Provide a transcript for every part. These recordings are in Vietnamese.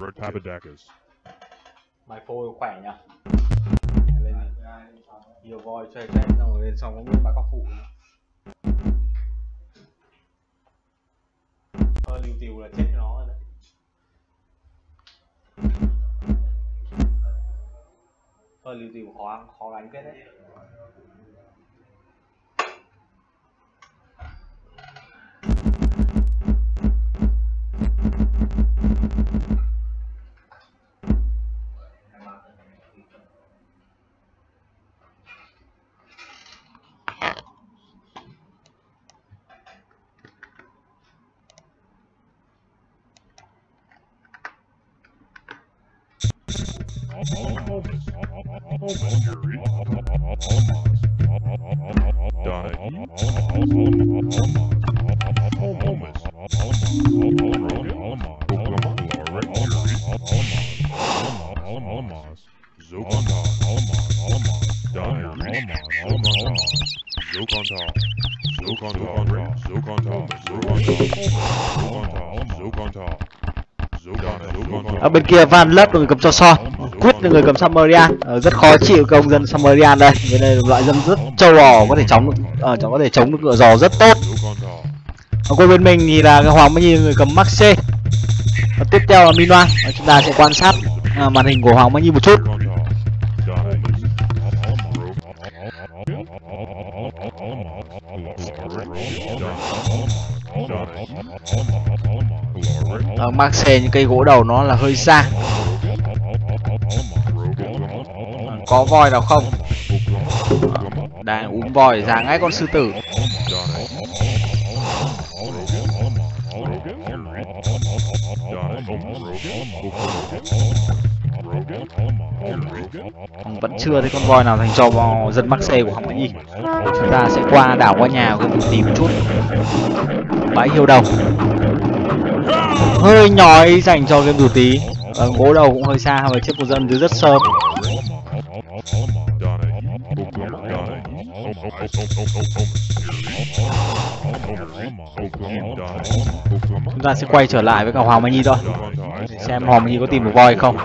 Red Papadakis. Mày phôi khỏe nhá. Lên. Nhiều voi chơi chết xong rồi lên xong có nguyên bãi cọc phụ Thôi liều tiều là chết cho nó rồi đấy. Thôi liều tiều khó khó đánh kết đấy. Ở à, bên kia Van Lấp rồi cầm cho son quyết là người cầm Sumerian ờ, rất khó chịu công dân Sumerian đây. Bên đây là loại dân rất trâu bò có thể chống ở ờ, có thể chống được ngựa giò rất tốt. Còn quân bên mình thì là cái Hoàng minh Nhi người cầm Maxe và tiếp theo là Minoan. Chúng ta sẽ quan sát à, màn hình của Hoàng minh Nhi một chút. Ờ, ở c những cây gỗ đầu nó là hơi xa có voi nào không? Đang úm voi ra ngay con sư tử. Vẫn chưa thấy con voi nào thành trò bò dân mắc xe của mãnh nhi chúng ta sẽ qua đảo qua nhà của mình tìm chút. Bãi hiêu đầu. Hơi nhói dành cho game thủ tí. Và gỗ đầu cũng hơi xa và chiếc của dân từ rất sớm chúng ta sẽ quay trở lại với cả hoàng mai nhi thôi. Xem hoàng mai nhi có tìm được voi không.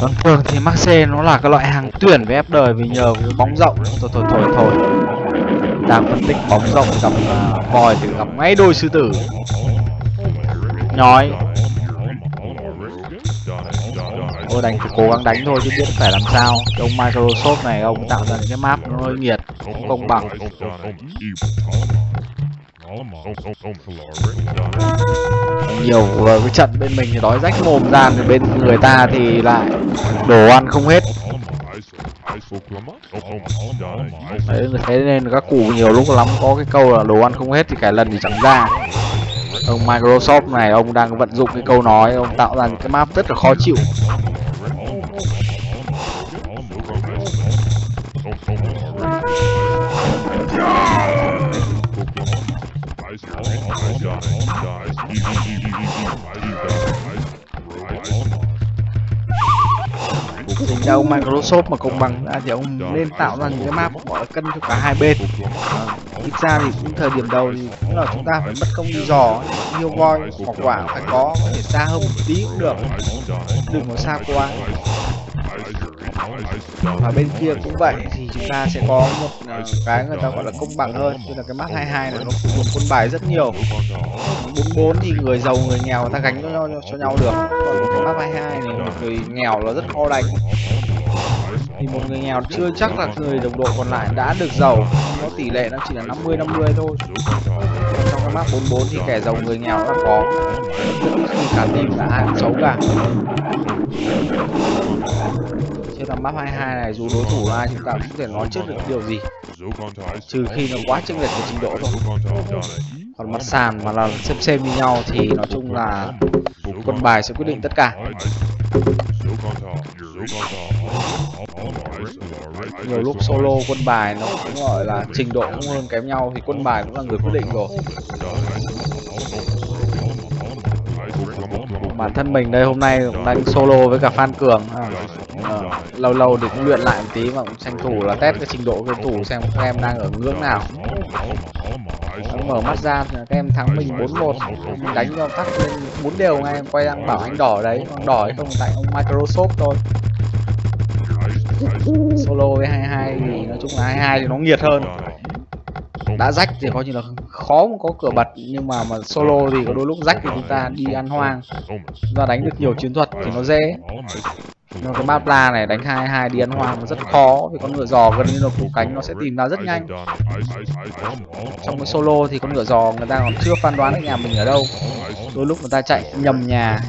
Vâng, thường thì Maxe nó là cái loại hàng tuyển với ép đời vì nhờ cái bóng rộng. Thôi thôi thôi thôi. Đang phân tích bóng rộng gặp à, uh, vòi thì gặp ngay đôi sư tử. Nhói. Ôi đánh phải cố gắng đánh thôi chứ biết phải làm sao. Cái ông Microsoft này ông tạo ra cái map nó hơi nghiệt không công bằng nhiều uh, cái trận bên mình thì đói rách mồm ra thì bên người ta thì lại đồ ăn không hết. Đấy thế nên các cụ nhiều lúc lắm có cái câu là đồ ăn không hết thì cả lần thì chẳng ra. Ông Microsoft này ông đang vận dụng cái câu nói ông tạo ra những cái map rất là khó chịu. Ra ông Microsoft mà công bằng ra thì ông nên tạo ra những cái map gọi là cân cho cả hai bên. À, ra thì cũng thời điểm đầu thì cũng là chúng ta phải mất công đi dò nhiều voi hoặc quả phải có có thể xa hơn một tí cũng được. Đừng có xa quá và bên kia cũng vậy thì chúng ta sẽ có một uh, cái người ta gọi là công bằng hơn như là cái map 22 này nó phụ thuộc quân bài rất nhiều. 44 thì người giàu người nghèo người ta gánh cho cho, cho nhau được. Còn cái map 22 này một người nghèo nó rất khó đánh thì một người nghèo chưa chắc là người đồng đội còn lại đã được giàu. Nó tỷ lệ nó chỉ là 50 50 thôi. Trong cái map 44 thì kẻ giàu người nghèo nó có. Khi cả team là ai cũng xấu cả trên tầm map 22 này dù đối thủ là ai chúng ta cũng không thể nói trước được điều gì. Trừ khi nó quá chênh lệch về trình độ thôi. Còn mặt sàn mà là xem xem như nhau thì nói chung là quân bài sẽ quyết định tất cả nhiều lúc solo quân bài nó cũng gọi là trình độ không hơn kém nhau thì quân bài cũng là người quyết định rồi. Bản thân mình đây hôm nay cũng đánh solo với cả Phan Cường. À, ờ, lâu lâu thì cũng luyện lại một tí mà cũng tranh thủ là test cái trình độ game thủ xem các em đang ở ngưỡng nào. Nó mở mắt ra các em thắng mình 4-1 mình đánh cho tắt lên bốn đều ngay em quay đang bảo anh đỏ đấy. Còn đỏ hay không? Tại ông Microsoft thôi solo với 22 thì nói chung là 22 thì nó nghiệt hơn. Đã rách thì coi như là khó có cửa bật, nhưng mà mà solo thì có đôi lúc rách thì chúng ta đi ăn hoang. Và đánh được nhiều chiến thuật thì nó dễ. Nhưng cái map la này đánh 22 đi ăn hoang nó rất khó, vì con ngựa giò gần như là phủ cánh nó sẽ tìm ra rất nhanh. Trong cái solo thì con ngựa giò người ta còn chưa phán đoán được nhà mình ở đâu. Đôi lúc người ta chạy nhầm nhà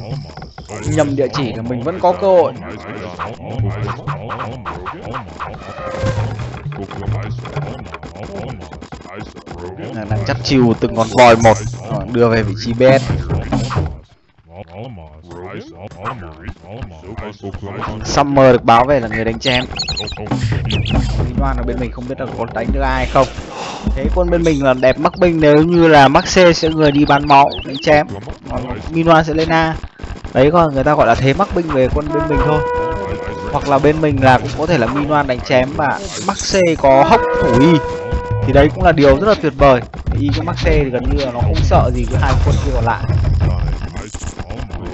nhầm địa chỉ thì mình vẫn có cơ hội. Là đang chắc chiều từng con voi một. Ờ, đưa về vị trí bed Summer được báo về là người đánh chém. Lý Loan ở bên mình không biết là có đánh được ai không. Thế quân bên mình là đẹp mắc binh nếu như là mắc C sẽ người đi bán máu đánh chém. Còn Minoan sẽ lên A Đấy còn người ta gọi là thế mắc binh về quân bên mình thôi. Hoặc là bên mình là cũng có thể là Minoan đánh chém mà mắc C có hốc thủ y. Thì đấy cũng là điều rất là tuyệt vời. Y cái mắc C thì gần như là nó không sợ gì với hai quân kia còn lại.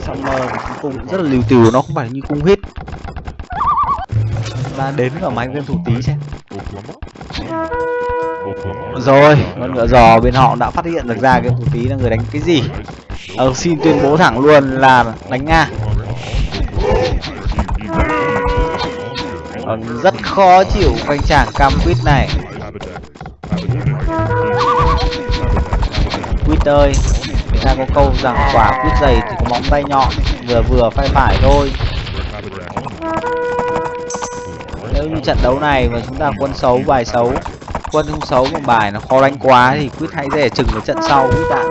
Summer cung rất là liều tiều nó không phải như cung hít ta đến ở máy game thủ tí xem. Rồi, con ngựa giò bên họ đã phát hiện được ra game thủ tí là người đánh cái gì ờ, xin tuyên bố thẳng luôn là đánh nga. Còn rất khó chịu quanh chàng cam quýt này. Quýt ơi người ta có câu rằng quả quýt dày thì có móng tay nhọn vừa vừa phải phải thôi. Nếu như trận đấu này mà chúng ta quân xấu bài xấu quân không xấu một bài nó khó đánh quá thì quyết hãy dè chừng cái trận sau quyết ạ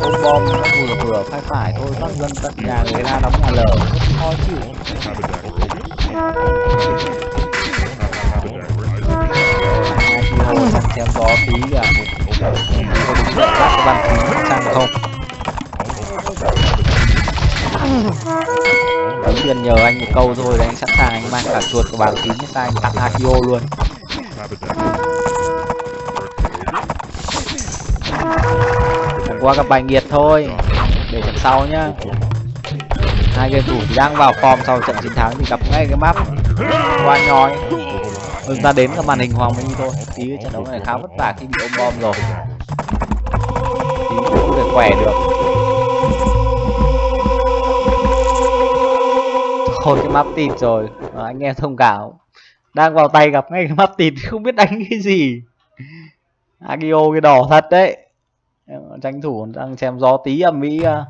bom bom nó vừa vừa phải phải thôi các dân tận nhà người ta đóng nhà lở khó chịu chém gió tí kìa các cái bàn phím sang không Tấm tiền nhờ anh một câu thôi đấy anh sẵn sàng anh mang cả chuột của bạn phím hết tay anh tặng Akio luôn Chẳng qua gặp bài nghiệt thôi. Để trận sau nhá. Hai game thủ thì đang vào form sau trận chiến thắng thì gặp ngay cái map qua nhói. Chúng ta đến cái màn hình hoàng minh thôi. Tí trận đấu này khá vất vả khi bị ôm bom rồi. Tí cũng phải khỏe được. Thôi cái map tịt rồi. À, anh em thông cảm đang vào tay gặp ngay cái map tịt không biết đánh cái gì. Agio cái đỏ thật đấy. Ờ, tranh thủ đang xem gió tí âm mỹ à.